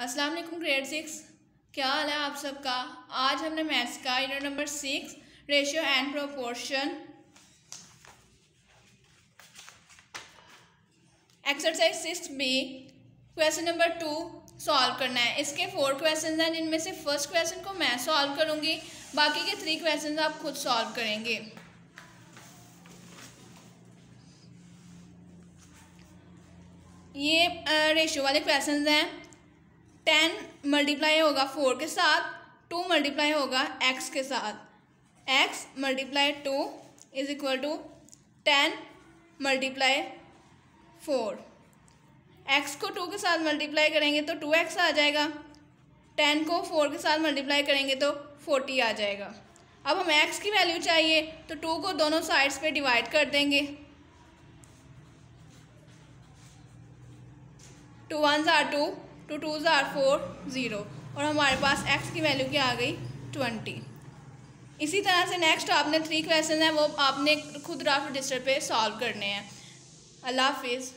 अस्सलाम वालेकुम grade six. क्या हाल है आप सबका? आज हमने मैथ्स का unit number six, ratio and proportion exercise six B, question number two solve करना है। इसके फोर क्वेश्चन हैं, जिनमें से फ़र्स्ट क्वेश्चन को मैं सॉल्व करूँगी, बाकी के थ्री क्वेश्चन आप खुद सॉल्व करेंगे। ये रेशियो वाले क्वेश्चन हैं। टेन मल्टीप्लाई होगा फोर के साथ, टू मल्टीप्लाई होगा एक्स के साथ। X multiply two is equal to ten multiply four. X को टू के साथ मल्टीप्लाई करेंगे तो टू एक्स आ जाएगा। टेन को फोर के साथ मल्टीप्लाई करेंगे तो फोर्टी आ जाएगा। अब हमें एक्स की वैल्यू चाहिए तो टू को दोनों साइड्स पे डिवाइड कर देंगे। टू वन ज़ार टू टू टू ज़ार फोर ज़ीरो और हमारे पास एक्स की वैल्यू क्या आ गई? ट्वेंटी इसी तरह से नेक्स्ट आपने थ्री क्वेश्चन हैं, वो आपने खुद राफ रजिस्टर पे सॉल्व करने हैं। अल्लाह हाफिज़।